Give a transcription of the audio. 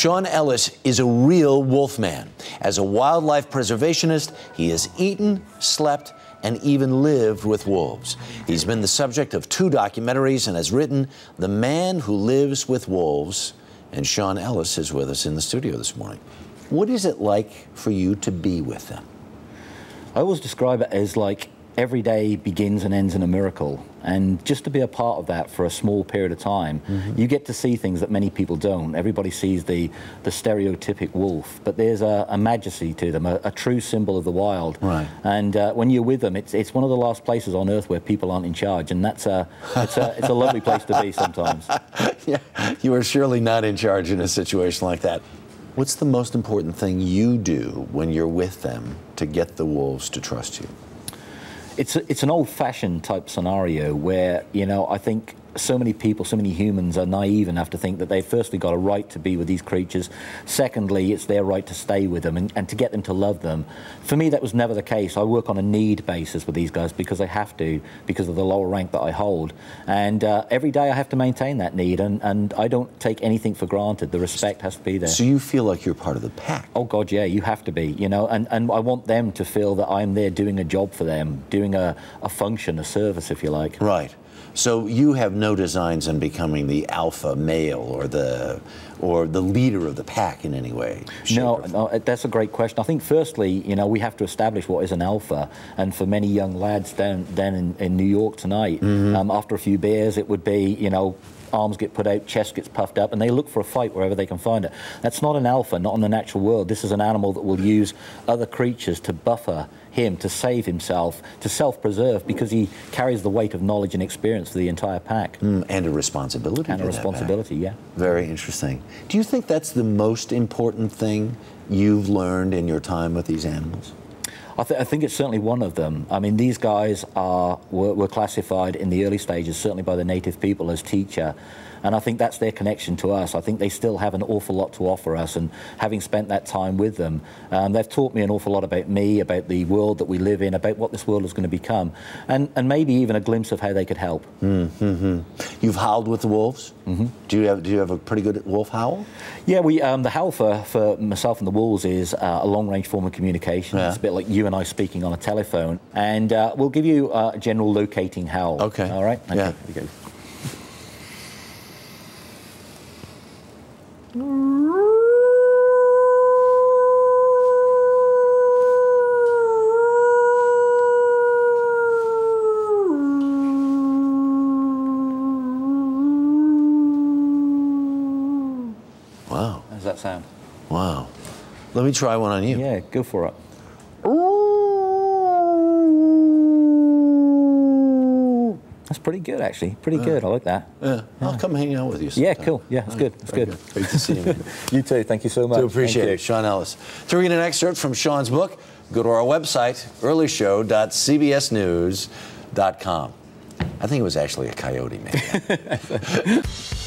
Shaun Ellis is a real wolf man. As a wildlife preservationist, he has eaten, slept, and even lived with wolves. He's been the subject of two documentaries and has written The Man Who Lives with Wolves. And Shaun Ellis is with us in the studio this morning. What is it like for you to be with them? I always describe it as like every day begins and ends in a miracle. And just to be a part of that for a small period of time, mm-hmm. you get to see things that many people don't. Everybody sees the, the stereotypic wolf, but there's a, a majesty to them, a, a, true symbol of the wild. Right. And uh, when you're with them, it's, it's one of the last places on earth where people aren't in charge. And that's a, it's a, it's a lovely place to be sometimes. yeah, you are surely not in charge in a situation like that. What's the most important thing you do when you're with them to get the wolves to trust you? It's a, it's an old-fashioned type scenario where you know I think so many people, so many humans are naive enough to think that they've firstly got a right to be with these creatures. Secondly, it's their right to stay with them and, and to get them to love them. For me, that was never the case. I work on a need basis with these guys because I have to, because of the lower rank that I hold. And uh, every day I have to maintain that need, and, and I don't take anything for granted. The respect has to be there. So you feel like you're part of the pack? Oh, God, yeah, you have to be, you know, and, and I want them to feel that I'm there doing a job for them, doing a, a function, a service, if you like. Right. So you have no designs on becoming the alpha male or the or the leader of the pack in any way? No, no, that's a great question. I think firstly, you know, we have to establish what is an alpha, and for many young lads down down in, in New York tonight, mm-hmm. um, after a few beers, it would be, you know, arms get put out, chest gets puffed up, and they look for a fight wherever they can find it. That's not an alpha, not in the natural world. This is an animal that will use other creatures to buffer him, to save himself, to self preserve, because he carries the weight of knowledge and experience for the entire pack. Mm, and a responsibility. And a responsibility, yeah. Very interesting. Do you think that's the most important thing you've learned in your time with these animals? I, th- I, think it's certainly one of them. I mean, these guys are were, were classified in the early stages, certainly by the native people, as teacher. And I think that's their connection to us. I think they still have an awful lot to offer us. And having spent that time with them, um, they've taught me an awful lot about me, about the world that we live in, about what this world is going to become, and, and maybe even a glimpse of how they could help. Mm-hmm. You've howled with the wolves. Mm-hmm. Do you have Do you have a pretty good wolf howl? Yeah, we um, the howl for, for myself and the wolves is uh, a long range form of communication. Yeah. It's a bit like you and I speaking on a telephone, and uh, we'll give you a general locating howl. Okay. All right. Okay. Yeah. Here we go. Wow. How does that sound? Wow. Let me try one on you. Yeah, go for it. That's pretty good, actually. Pretty yeah. good. I like that. Yeah. yeah. I'll come hang out with you. Sometime. Yeah, cool. Yeah, it's good. It's good. good. Great to see you. you too. Thank you so much. Do appreciate it. Shaun Ellis. To read an excerpt from Shaun's book, go to our website, earlyshow.cbsnews.com. I think it was actually a coyote, man.